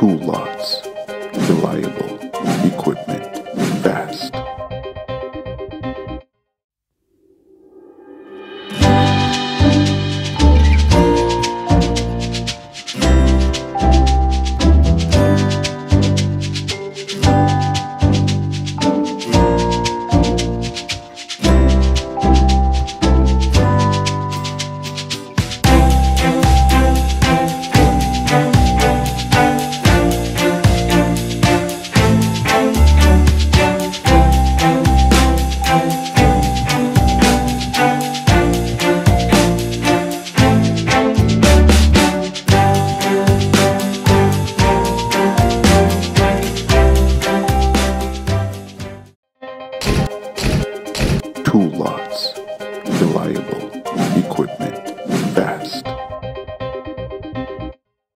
Tool Lots. Reliable tool lots reliable.